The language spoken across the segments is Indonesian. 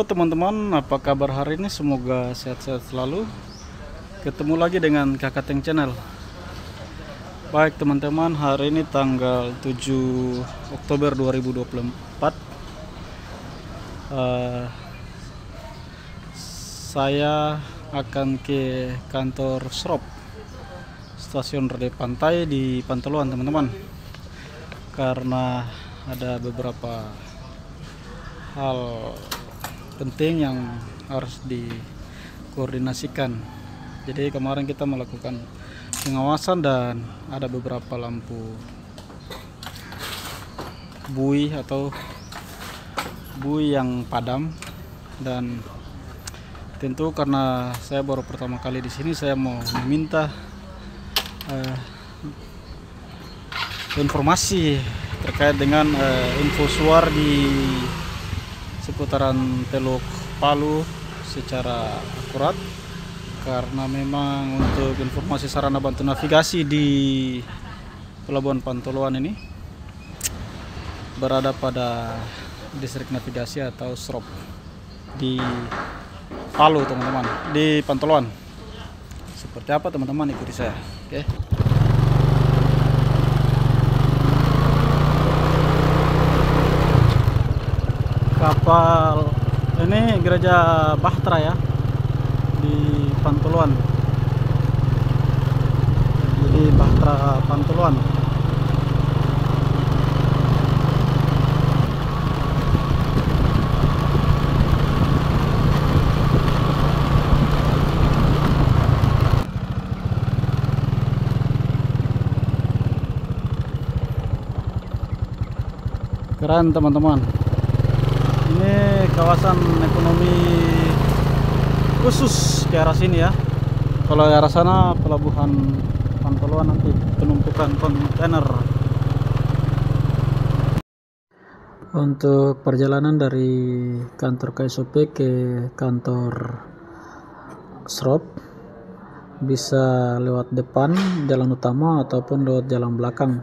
Teman-teman, apa kabar hari ini? Semoga sehat-sehat selalu. Ketemu lagi dengan Kakak Teng Channel. Baik teman-teman, hari ini tanggal 7 Oktober 2024. Eh, saya akan ke kantor Srop stasiun Rode Pantai di Panteluan teman-teman karena ada beberapa hal penting yang harus dikoordinasikan. Jadi kemarin kita melakukan pengawasan dan ada beberapa lampu bui atau bui yang padam. Dan tentu karena saya baru pertama kali di sini saya mau meminta eh, informasi terkait dengan eh, info suar di seputaran Teluk Palu secara akurat karena memang untuk informasi sarana bantu navigasi di Pelabuhan Pantoloan ini berada pada distrik navigasi atau SROP di Palu teman-teman di Pantoloan seperti apa teman-teman? Ikuti saya. Oke kapal ini gereja Bahtera ya di Pantuluan. Jadi Bahtera Pantuluan. Keren teman-teman ini kawasan ekonomi khusus ke arah sini ya. Kalau ke arah sana pelabuhan Pantoluan nanti penumpukan kontainer. Untuk perjalanan dari kantor KSOP ke kantor Srop bisa lewat depan jalan utama ataupun lewat jalan belakang.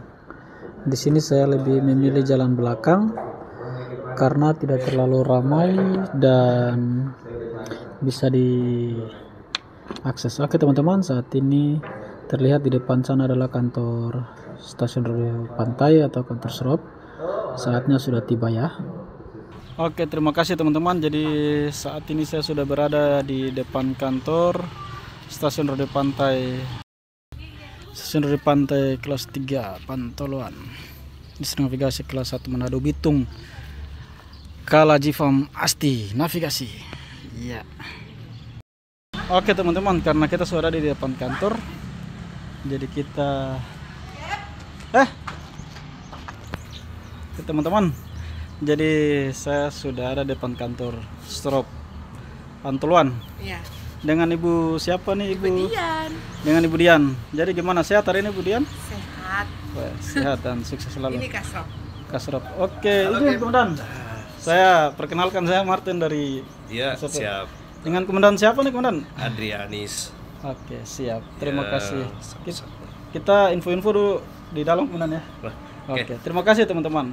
Di sini saya lebih memilih jalan belakang karena tidak terlalu ramai dan bisa diakses. Oke teman-teman, saat ini terlihat di depan sana adalah kantor stasiun pantai atau kantor Serop. Saatnya sudah tiba ya. Oke, terima kasih teman-teman. Jadi saat ini saya sudah berada di depan kantor stasiun radio pantai stasiun radio pantai kelas 3 Pantoloan. Distrik navigasi kelas 1 Manado Bitung. Kalajifam Asti navigasi. Iya. Oke teman-teman, karena kita sudah ada di depan kantor, jadi kita eh teman-teman. Jadi saya sudah ada depan kantor Strop Pantuluan. Iya. Dengan Ibu siapa nih Ibu? Ibu Dian. Dengan Ibu Dian. Jadi gimana sehat hari ini Ibu Dian? Sehat. Wah, sehat dan sukses selalu. Ini kasrok. Kasrop. Oke, ini Komandan. Saya perkenalkan saya Martin dari Iya, siap. dengan Komandan siapa nih Komandan? Adrianis. Oke, siap. Terima Ya, kasih. Kita, sama-sama. kita info-info dulu di dalam Komandan ya. Oke, terima kasih teman-teman.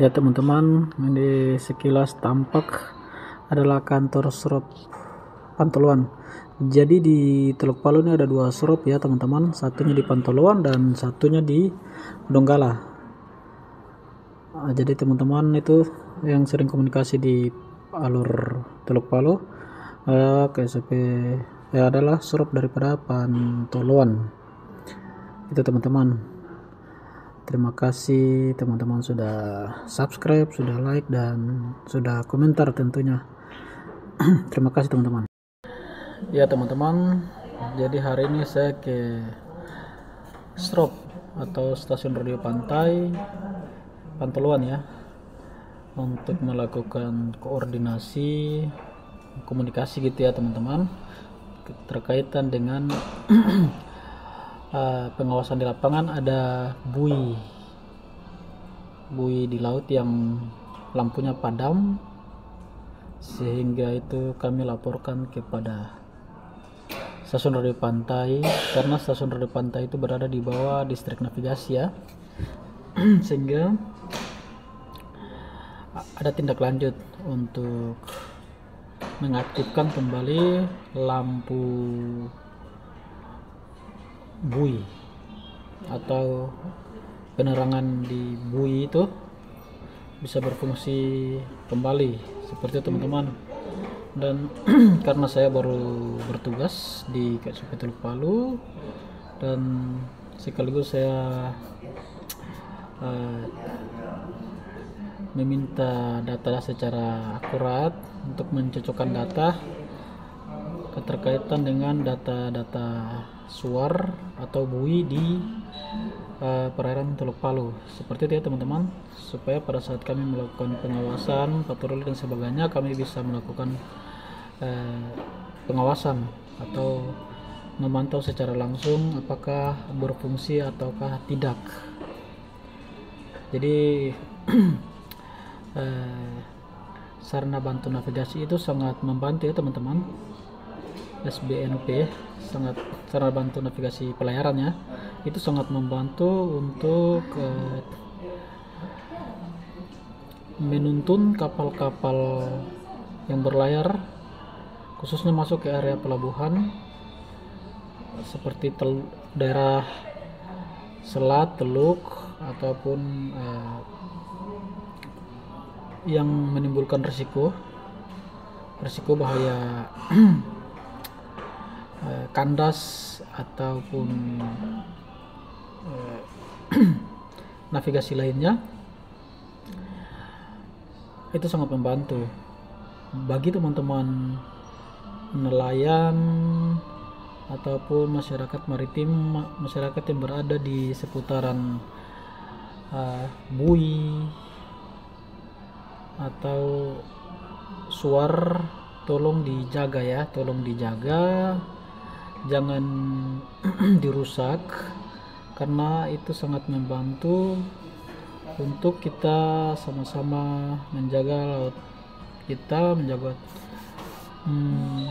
Ya teman-teman, ini sekilas tampak adalah kantor Serop Pantoluan. Jadi di Teluk Palu ini ada dua serop ya teman-teman, satunya di Pantoluan dan satunya di Donggala. Ah, jadi teman-teman itu yang sering komunikasi di alur Teluk Palu eh, KSP ya adalah serop daripada Pantoluan. Itu teman-teman. Terima kasih teman-teman sudah subscribe, sudah like dan sudah komentar tentunya. Terima kasih teman-teman. Ya teman-teman, jadi hari ini saya ke Strop atau stasiun radio pantai Panteluan ya. Untuk melakukan koordinasi komunikasi gitu ya teman-teman. Terkaitan dengan uh, pengawasan di lapangan ada bui bui di laut yang lampunya padam sehingga itu kami laporkan kepada stasiun radio pantai karena stasiun radio pantai itu berada di bawah distrik navigasi ya. Sehingga ada tindak lanjut untuk mengaktifkan kembali lampu bui atau penerangan di bui itu bisa berfungsi kembali seperti teman-teman. Dan karena saya baru bertugas di KSP Teluk Palu dan sekaligus saya uh, meminta data secara akurat untuk mencocokkan data keterkaitan dengan data-data suar atau bui di uh, perairan Teluk Palu. Seperti itu ya teman-teman. Supaya pada saat kami melakukan pengawasan patroli dan sebagainya kami bisa melakukan uh, pengawasan atau memantau secara langsung apakah berfungsi ataukah tidak. Jadi eh, sarana bantu navigasi itu sangat membantu ya teman-teman. SBNP sangat sarana bantu navigasi pelayaran ya. Itu sangat membantu untuk eh, menuntun kapal-kapal yang berlayar khususnya masuk ke area pelabuhan seperti tel daerah selat teluk ataupun uh, yang menimbulkan risiko risiko bahaya. Uh, kandas ataupun uh, navigasi lainnya. Itu sangat membantu. Bagi teman-teman nelayan ataupun masyarakat maritim masyarakat yang berada di seputaran uh, bui atau suar tolong dijaga ya tolong dijaga. Jangan dirusak karena itu sangat membantu untuk kita sama-sama menjaga laut kita menjaga hmm,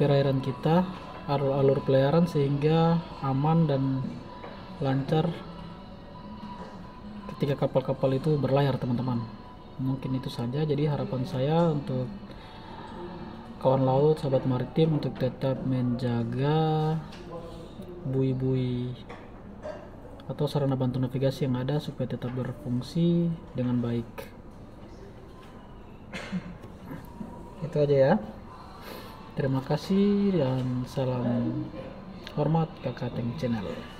perairan kita alur-alur pelayaran sehingga aman dan lancar ketika kapal-kapal itu berlayar teman-teman mungkin itu saja. Jadi harapan saya untuk kawan laut sahabat maritim untuk tetap menjaga bui-bui atau sarana bantu navigasi yang ada supaya tetap berfungsi dengan baik. Itu aja ya. Terima kasih dan salam hormat Kakak Teng Channel.